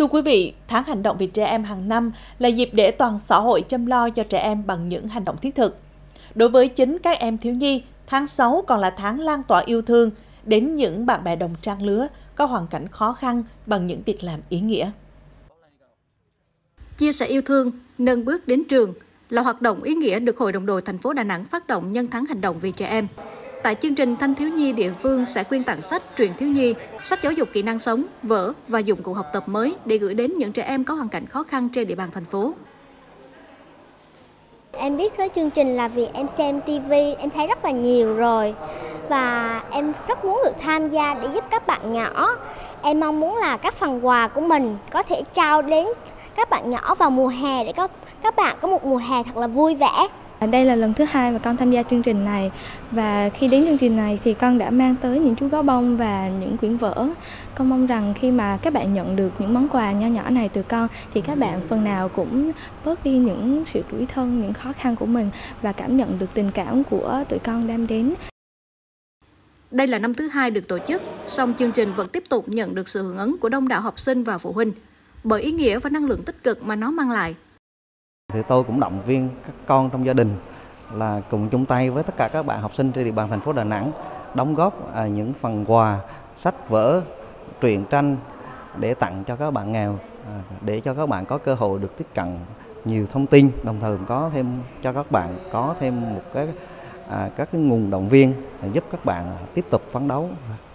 Thưa quý vị, tháng hành động vì trẻ em hàng năm là dịp để toàn xã hội chăm lo cho trẻ em bằng những hành động thiết thực. Đối với chính các em thiếu nhi, tháng 6 còn là tháng lan tỏa yêu thương đến những bạn bè đồng trang lứa có hoàn cảnh khó khăn bằng những việc làm ý nghĩa. Chia sẻ yêu thương, nâng bước đến trường là hoạt động ý nghĩa được Hội đồng đội thành phố Đà Nẵng phát động nhân tháng hành động vì trẻ em. Tại chương trình Thanh thiếu nhi địa phương sẽ quyên tặng sách truyền thiếu nhi, sách giáo dục kỹ năng sống, vở và dụng cụ học tập mới để gửi đến những trẻ em có hoàn cảnh khó khăn trên địa bàn thành phố. Em biết tới chương trình là vì em xem TV, em thấy rất là nhiều rồi và em rất muốn được tham gia để giúp các bạn nhỏ. Em mong muốn là các phần quà của mình có thể trao đến các bạn nhỏ vào mùa hè để các các bạn có một mùa hè thật là vui vẻ. Đây là lần thứ hai mà con tham gia chương trình này và khi đến chương trình này thì con đã mang tới những chú gấu bông và những quyển vở. Con mong rằng khi mà các bạn nhận được những món quà nho nhỏ này từ con thì các bạn phần nào cũng bớt đi những sự tủi thân, những khó khăn của mình và cảm nhận được tình cảm của tụi con đem đến. Đây là năm thứ hai được tổ chức, song chương trình vẫn tiếp tục nhận được sự hưởng ứng của đông đảo học sinh và phụ huynh bởi ý nghĩa và năng lượng tích cực mà nó mang lại. Thì tôi cũng động viên các con trong gia đình là cùng chung tay với tất cả các bạn học sinh trên địa bàn thành phố Đà Nẵng đóng góp à, những phần quà, sách vở, truyện tranh để tặng cho các bạn nghèo à, để cho các bạn có cơ hội được tiếp cận nhiều thông tin đồng thời có thêm cho các bạn có thêm một cái à, các cái nguồn động viên giúp các bạn tiếp tục phấn đấu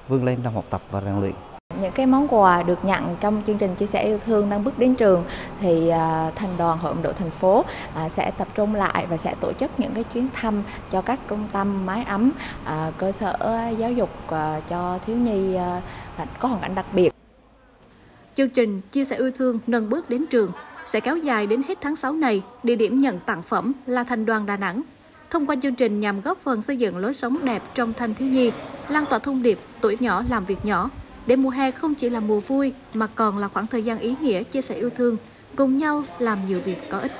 vươn lên trong học tập và rèn luyện những cái món quà được nhận trong chương trình chia sẻ yêu thương đang bước đến trường thì à, thành đoàn hội đội thành phố à, sẽ tập trung lại và sẽ tổ chức những cái chuyến thăm cho các trung tâm mái ấm à, cơ sở giáo dục cho thiếu nhi có hoàn cảnh đặc biệt. Chương trình chia sẻ yêu thương nâng bước đến trường sẽ kéo dài đến hết tháng 6 này. Địa điểm nhận tặng phẩm là thành đoàn Đà Nẵng. Thông qua chương trình nhằm góp phần xây dựng lối sống đẹp trong thanh thiếu nhi, lan tỏa thông điệp tuổi nhỏ làm việc nhỏ, để mùa hè không chỉ là mùa vui mà còn là khoảng thời gian ý nghĩa chia sẻ yêu thương, cùng nhau làm nhiều việc có ích.